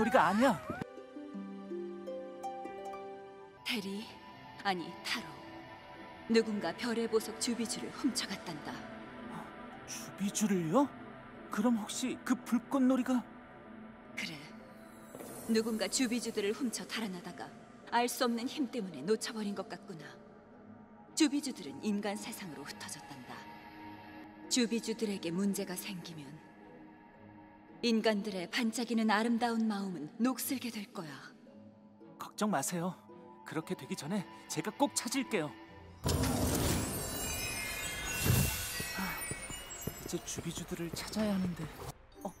놀이가 아니야. 테리, 아니 타로. 누군가 별의 보석 주비주를 훔쳐갔단다. 주비주를요? 그럼 혹시 그 불꽃놀이가 그래. 누군가 주비주들을 훔쳐 달아나다가 알 수 없는 힘 때문에 놓쳐버린 것 같구나. 주비주들은 인간 세상으로 흩어졌단다. 주비주들에게 문제가 생기면 인간들의 반짝이는 아름다운 마음은 녹슬게 될 거야. 걱정 마세요. 그렇게 되기 전에 제가 꼭 찾을게요. 아, 이제 주비주들을 찾아야 하는데. 어? 어?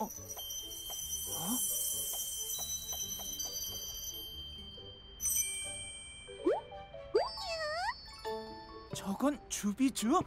어? 어? 저건 주비주?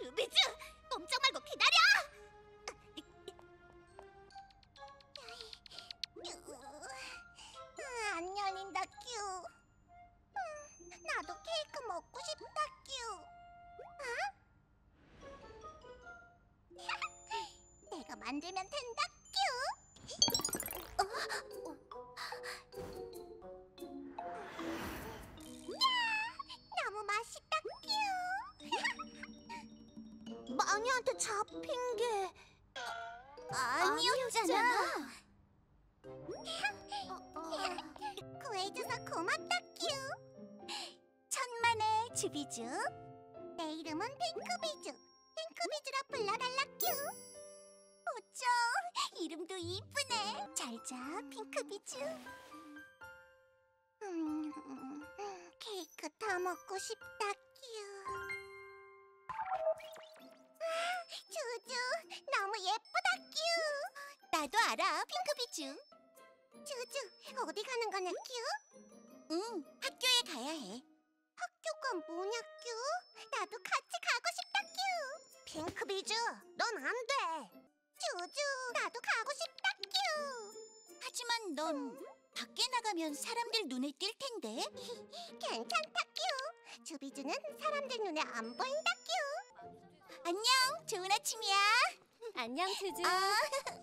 주비주, 꼼짝 말고 기다려. 아, 안 열린다, 큐. 음, 나도 케이크 먹고 싶다, 큐. 아? 내가 만들면 된다, 큐. 야, 마녀한테 잡힌 게 아니었잖아. 구해줘서 고맙다, 큐. 천만의 주비주. 내 이름은 핑크비주. 핑크비주라 불러달라, 큐. 어쩜 이름도 이쁘네. 잘자, 핑크비주. 음, 케이크 다 먹고 싶다, 큐. 아, 주주, 너무 예쁘다, 큐. 나도 알아, 핑크비주. 주주, 어디 가는 거냐, 큐? 응, 학교에 가야 해. 학교가 뭐냐, 큐? 나도 같이 가고 싶다, 큐. 핑크비주, 넌 안 돼. 주주, 나도 가고 싶다, 큐. 하지만 넌 밖에 나가면 사람들 눈에 띌 텐데. 괜찮다, 큐. 주비주는 사람들 눈에 안 보인다, 큐. 안녕, 좋은 아침이야. 안녕 주주. 아,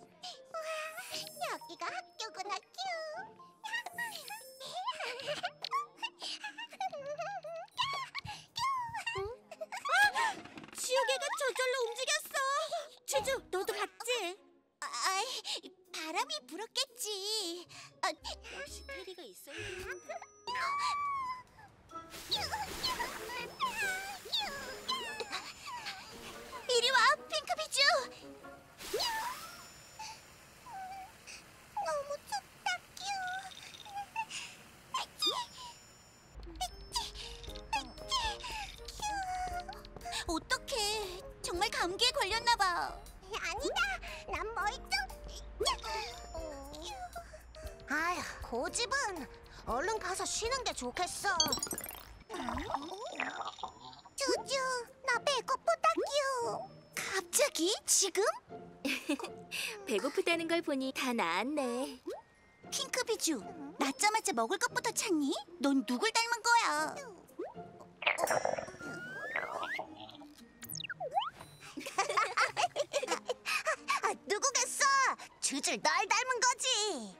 와, 여기가 학교구나, 큐. 지우개가 저절로 움직였어. 주주, 너도 봤지? 아이, 바람이 불었겠지. 아, 역시 테리가 있어. 이리 와, 핑크비주. 너무 춥다, 큐. 어떡해. 정말 감기에 걸렸나 봐. 아니다. 난 멀쩡. 아휴, 고집은 얼른 가서 쉬는 게 좋겠어. 주 갑자기? 지금? 배고프다는 걸 보니 다 나았네. 핑크비주, 낳자마자 먹을 것부터 찾니? 넌 누굴 닮은 거야? 아, 누구겠어? 주줄 널 닮은 거지.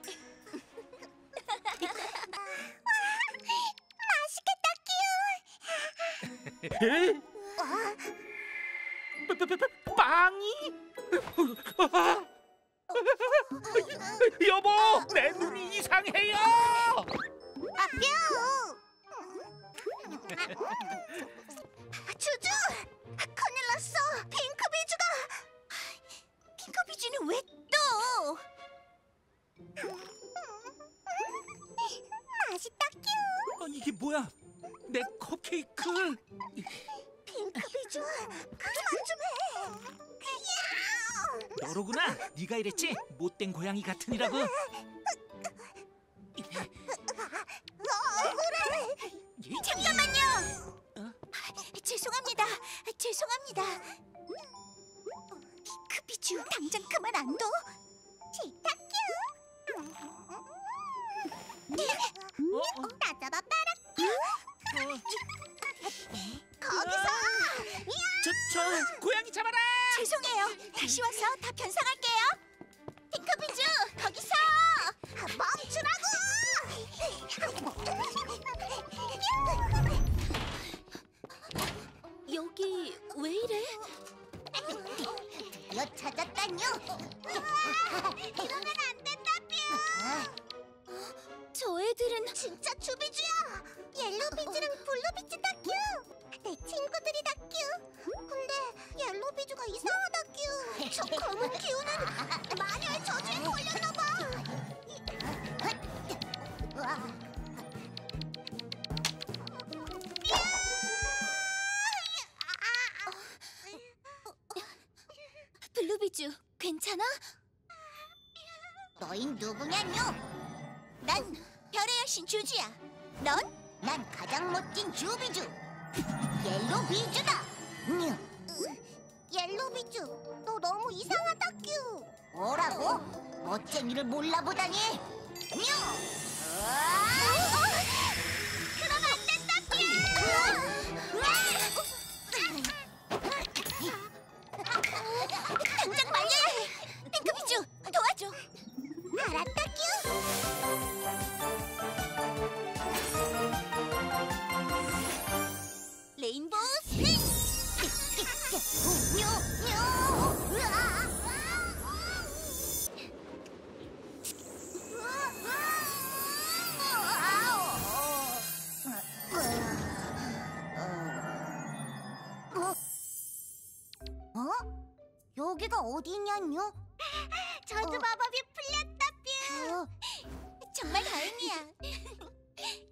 맛있겠다, 에? 큐. 와, 빠- 빠- 빠- 빵이? 여보, 내 눈이 이상해요. 아, 뿅! 주주! 큰일 났어! 핑크 비주가! 핑크 비주는 왜 또? 맛있다, 큐! 아니 이게 뭐야? 내 컵케이크. 핑크비주, 그만 좀 해! 야! 너로구나. 네가 이랬지? 못된 고양이 같으니라고. Daniel. 괜찮아? 너흰 누구냐뇨? 난 별의 여신 주주야. 넌? 난 가장 멋진 주비주. 옐로 비주다. 옐로 비주, 너 너무 이상하다, 큐. 뭐라고? 멋쟁이를 몰라보다니. 뇨! 그럼 여기가 어디냐뇨? 저주 마법이 풀렸다, 뿅! 정말 다행이야.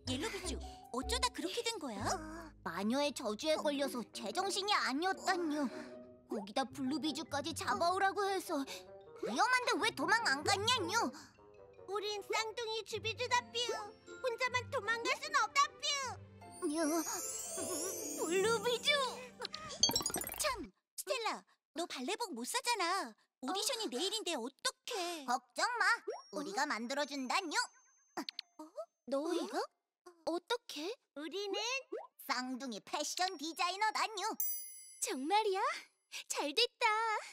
옐로비주, 어쩌다 그렇게 된 거야? 마녀의 저주에 걸려서 제정신이 아니었단요. 거기다 블루비주까지 잡아오라고 해서 위험한데 왜 도망 안 갔냐뇨? 우린 쌍둥이 주비주다, 뿅! 혼자만 도망갈 순 없다, 뿅! 블 발레복 못 사잖아. 오디션이 내일인데 어떡해? 걱정 마. 우리가 만들어준다뇨. 너희가? 어떻게? 우리는 쌍둥이 패션 디자이너다뇨. 정말이야? 잘 됐다.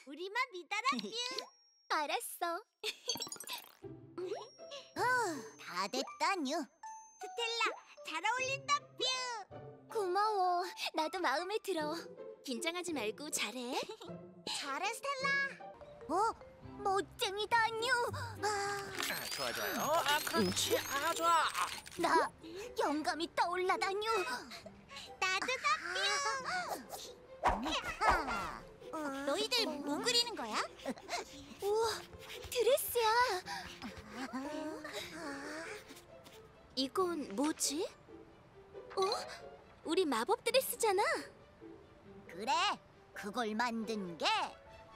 우리만 믿어라, 알았어. 다 됐다뇨. 스텔라, 잘 어울린다, 뿅. 고마워. 나도 마음에 들어. 긴장하지 말고 잘해. 잘해, 스텔라. 어, 멋쟁이다뇨. 아, 아, 좋아 좋아요. 아 그렇지. 아 좋아. 나 영감이 떠올라다뇨. 나도 다 너희들 뭐 그리는 거야? 우와, 드레스야. 이건 뭐지? 어? 우리 마법 드레스잖아. 그래, 그걸 만든 게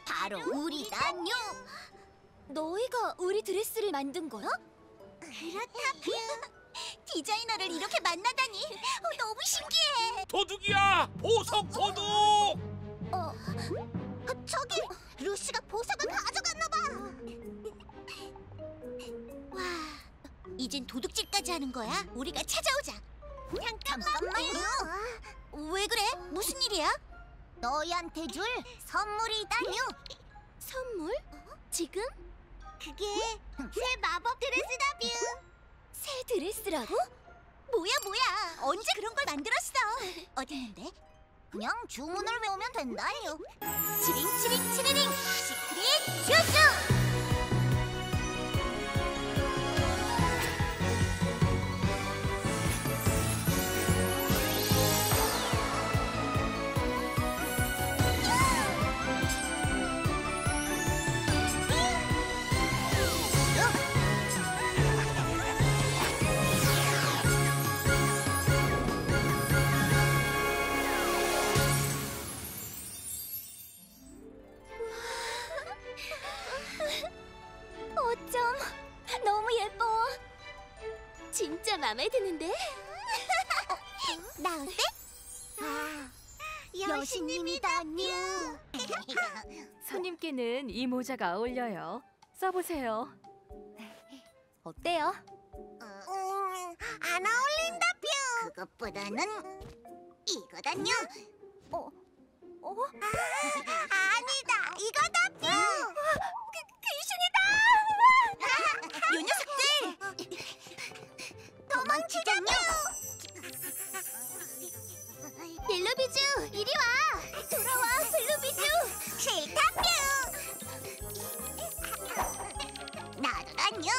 바로 우리다뇨. 너희가 우리 드레스를 만든 거야? 그렇다뷰. 디자이너를 이렇게 만나다니 어, 너무 신기해. 도둑이야. 보석 도둑. 어, 아, 저기 루시가 보석을 가져갔나 봐. 와, 이젠 도둑질까지 하는 거야? 우리가 찾아오자. 잠깐만요. 왜 그래? 무슨 일이야? 너희한테 줄 선물이다뇨. 선물? 지금? 그게 새 마법 드레스다뷰. 새 드레스라고? 뭐야 뭐야? 언제 그런 걸 만들었어? 어디 있는데? 그냥 주문을 외우면 된다요. 치링 치링 치리링 시크릿 쥬쥬. 손님께는 이 모자가 어울려요. 써보세요. 어때요? 음, 안 어울린다 뷰. 그것보다는 이거다뇨. 어? 어? 아니다, 이거다 뷰. 귀신이다. 요 녀석들. 도망치자뇨. 옐로비주, 이리 와. 돌아와, 블루비주. 싫다 뷰. 나도라뇨.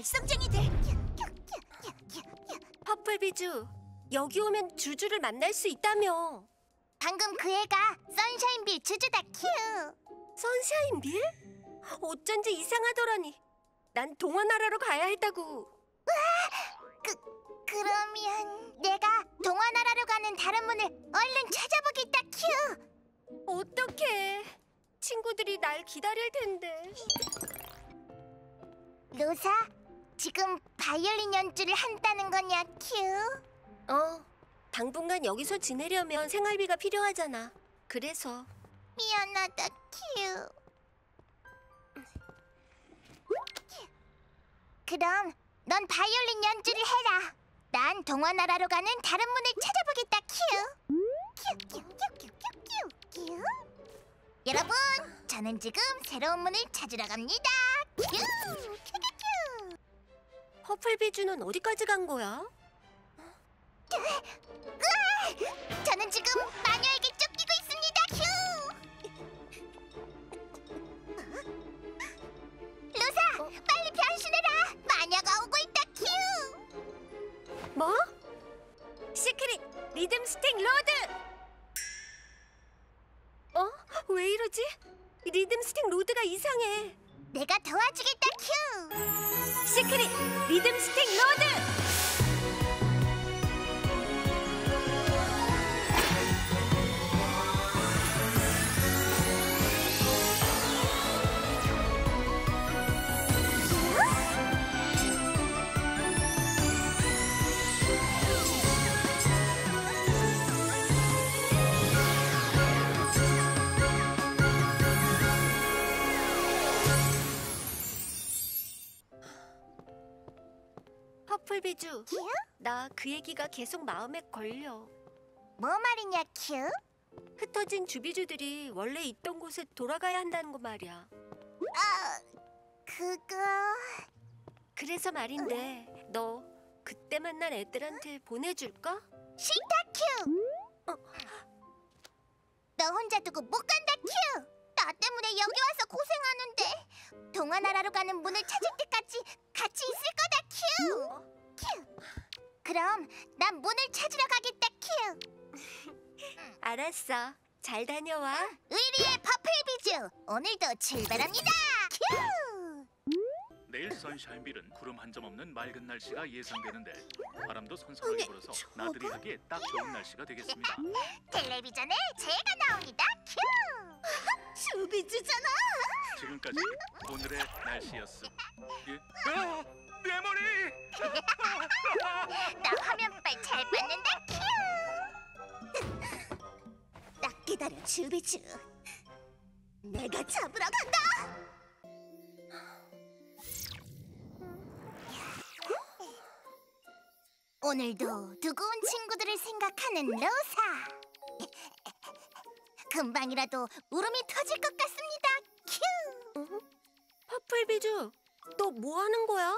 말썽쟁이들 퍼플비주, 여기 오면 주주를 만날 수 있다며. 방금 그 애가 선샤인빌 주주다 큐 선샤인 빌? 어쩐지 이상하더라니. 난 동화나라로 가야 했다고. 그러면 내가 동화나라로 가는 다른 문을 얼른 찾아보겠다 큐 어떡해. 친구들이 날 기다릴 텐데. 로사 지금 바이올린 연주를 한다는 거냐 큐? 어, 당분간 여기서 지내려면 생활비가 필요하잖아. 그래서. 미안하다 큐. 그럼 넌 바이올린 연주를 해라. 난 동화나라로 가는 다른 문을 찾아보겠다 큐. 큐 큐 큐 큐 큐 큐 여러분 저는 지금 새로운 문을 찾으러 갑니다. 큐 퍼플비주는 어디까지 간 거야? 저는 지금 마녀에게 쫓기고 있습니다. 큐. 로사, 빨리 변신해라. 마녀가 오고 있다. 큐. 뭐? 시크릿 리듬 스틱 로드! 어? 왜 이러지? 리듬 스틱 로드가 이상해. 내가 도와주겠다. 큐. 시크릿 리듬 스틱 로드! 퍼플비주, 큐? 나 그 얘기가 계속 마음에 걸려. 뭐 말이냐, 큐? 흩어진 주비주들이 원래 있던 곳에 돌아가야 한다는 거 말이야. 아, 그거 그래서 말인데 너 그때 만난 애들한테 보내줄까? 싫다. 큐. 너 혼자 두고 못 간다. 큐. 나 때문에 여기 와서 고생하는데 동화나라로 가는 문을 찾을 때 그럼 난 문을 찾으러 가겠다 큐. 알았어. 잘 다녀와. 의리의 퍼플비쥬 오늘도 출발합니다 큐. 내일 선샤인빌은 구름 한 점 없는 맑은 날씨가 예상되는데 바람도 선선하게 불어서 나들이 하기에 딱 좋은 날씨가 되겠습니다. 텔레비전에 제가 나옵니다 큐. 쥬비쥬잖아. 지금까지 오늘의 날씨였음. 예? 아, 내 머리! 나 화면빨 잘 봤는데 큐. 딱 기다려 주비즈. 내가 잡으러 간다. 오늘도 두고온 친구들을 생각하는 로사. 금방이라도 울음이 터질 것 같습니다. 큐. 퍼플비쥬, 너 뭐 하는 거야?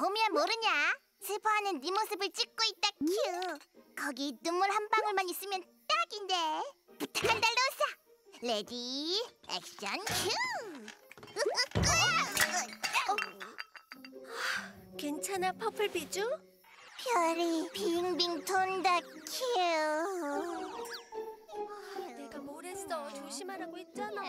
보면 모르냐? 슬퍼하는 네 모습을 찍고 있다 큐. 거기 눈물 한 방울만 있으면 딱인데. 부탁한다 로사. ready 액션 큐. 어? 괜찮아 퍼플비쥬? 별이 빙빙 돈다 큐. 아, 내가 뭘 했어? 조심하라고 했잖아.